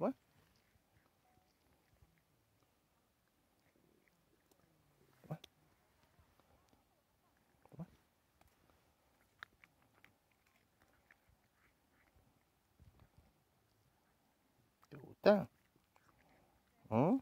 What? What? What? Yo, down. Huh?